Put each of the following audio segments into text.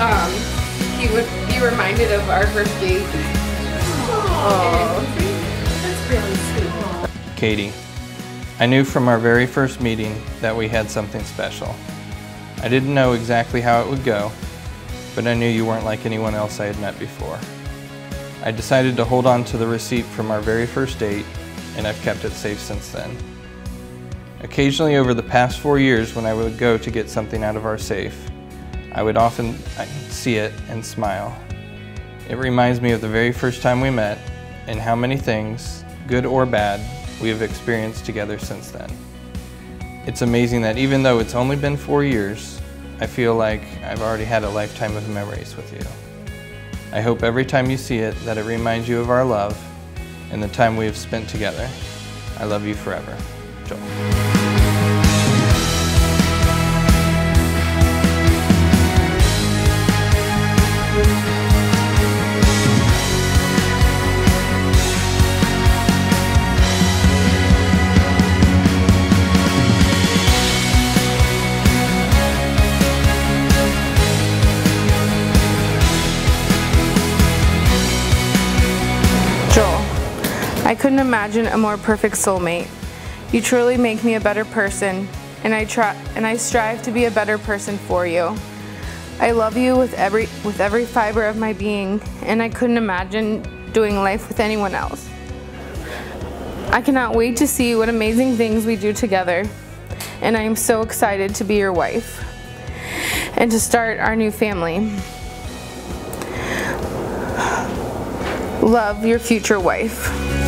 um, he would be reminded of our first date. That's really sweet. Catie, I knew from our very first meeting that we had something special. I didn't know exactly how it would go, but I knew you weren't like anyone else I had met before. I decided to hold on to the receipt from our very first date, and I've kept it safe since then. Occasionally over the past four years when I would go to get something out of our safe, I would often see it and smile. It reminds me of the very first time we met and how many things, good or bad, we have experienced together since then. It's amazing that even though it's only been four years, I feel like I've already had a lifetime of memories with you. I hope every time you see it that it reminds you of our love and the time we have spent together. I love you forever. Joel. I couldn't imagine a more perfect soulmate. You truly make me a better person, and I try and I strive to be a better person for you. I love you with every with every fiber of my being, and I couldn't imagine doing life with anyone else. I cannot wait to see what amazing things we do together, and I am so excited to be your wife and to start our new family. Love your future wife.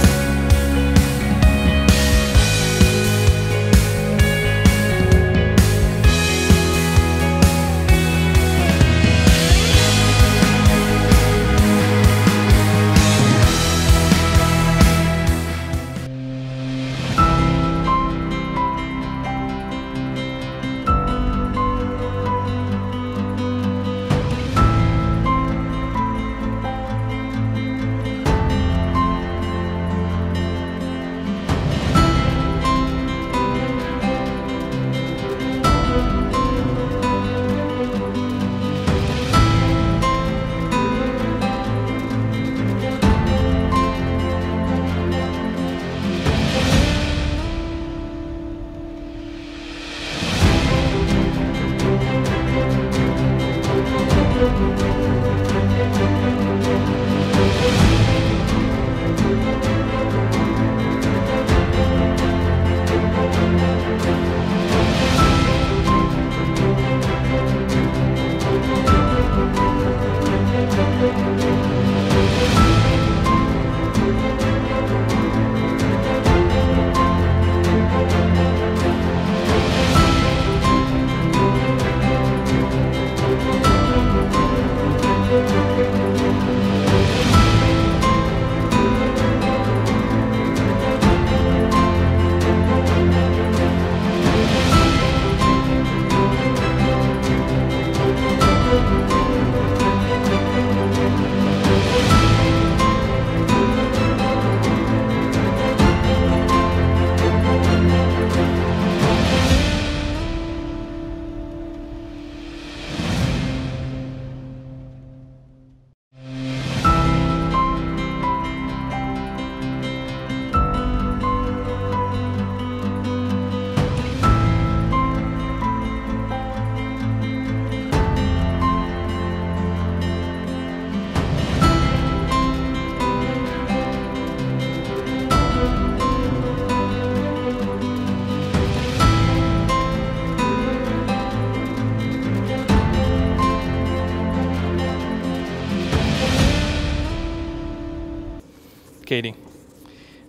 Catie,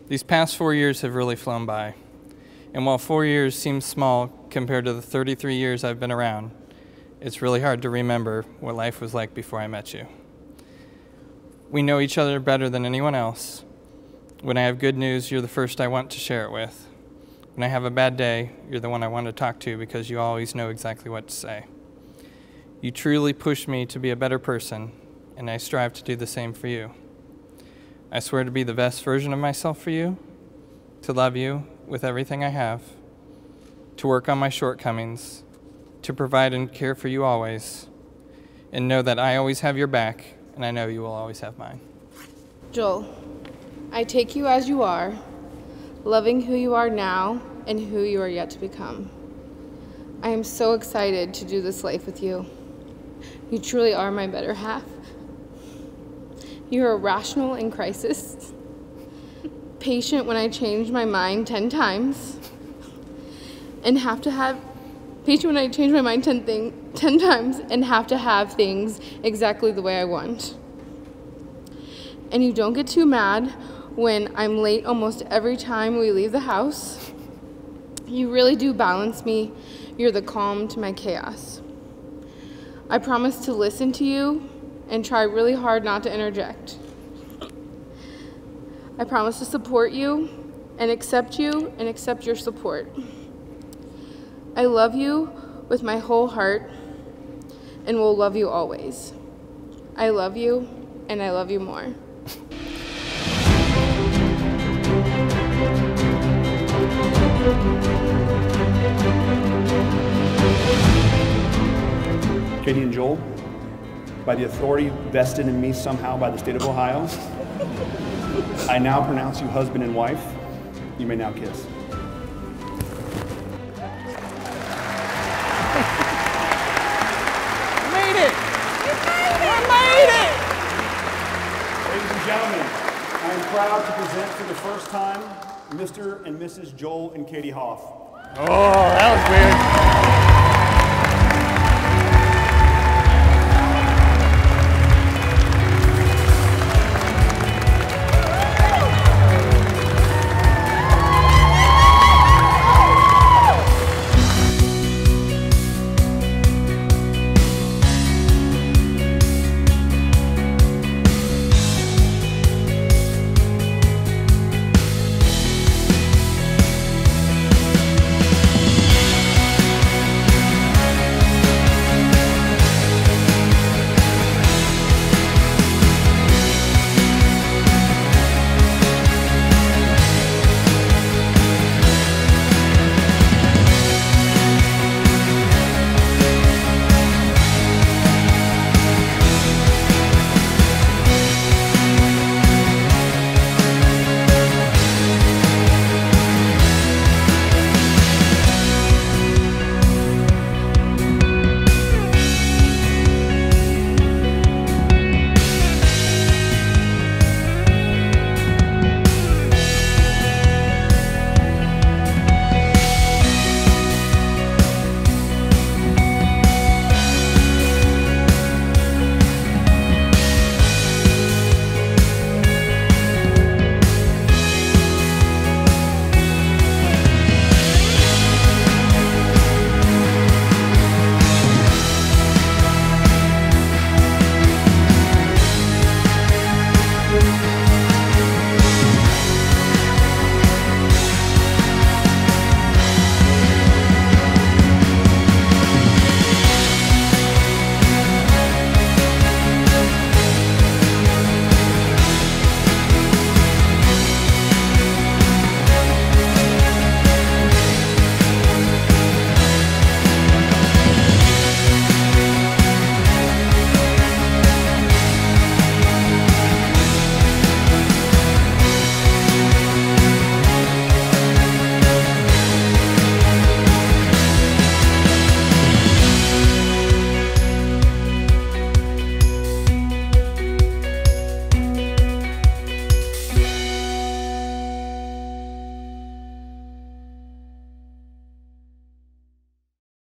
these past four years have really flown by. And while four years seems small compared to the 33 years I've been around, it's really hard to remember what life was like before I met you. We know each other better than anyone else. When I have good news, you're the first I want to share it with. When I have a bad day, you're the one I want to talk to because you always know exactly what to say. You truly push me to be a better person, and I strive to do the same for you. I swear to be the best version of myself for you, to love you with everything I have, to work on my shortcomings, to provide and care for you always. and know that I always have your back, and I know you will always have mine. Joel, I take you as you are, loving who you are now and who you are yet to become. I am so excited to do this life with you. You truly are my better half. You are rational in crisis, patient when I change my mind 10 times, and have to have patient when I change my mind 10, thing, 10 times and have to have things exactly the way I want. And you don't get too mad when I'm late almost every time we leave the house. You really do balance me. You're the calm to my chaos. I promise to listen to you and try really hard not to interject. I promise to support you and accept you and accept your support. I love you with my whole heart and will love you always. I love you and I love you more. Catie and Joel, by the authority vested in me somehow by the state of Ohio, I now pronounce you husband and wife. You may now kiss. Made it! I made it! Ladies and gentlemen, I am proud to present for the first time Mr. and Mrs. Joel and Catie Hoff. Oh, that was weird.